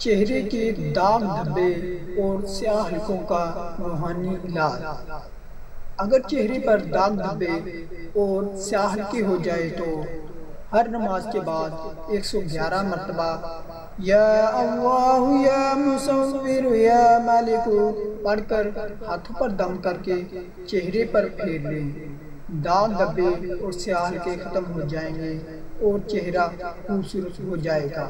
चेहरे के दाग धब्बे और स्याह हल्कों का रूहानी इलाज। अगर चेहरे पर दाग धब्बे और स्याह हल्के हो जाए तो हर नमाज़ के बाद 111 मरतबा। या अल्लाह या मुसविर या मालिकू, पढ़कर हाथों पर दम करके चेहरे पर फेर लें। दाग धब्बे और स्याह के ख़त्म हो जाएँगे और चेहरा खूबसूरत हो जाएगा।